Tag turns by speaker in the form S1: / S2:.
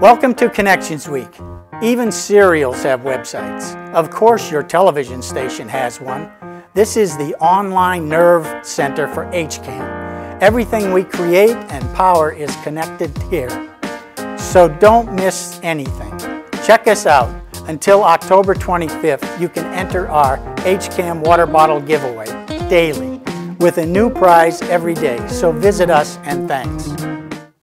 S1: Welcome to Connections Week. Even serials have websites. Of course your television station has one. This is the online nerve center for HCAM. Everything we create and power is connected here. So don't miss anything. Check us out. Until October 25th, you can enter our HCAM water bottle giveaway daily with a new prize every day. So visit us and thanks.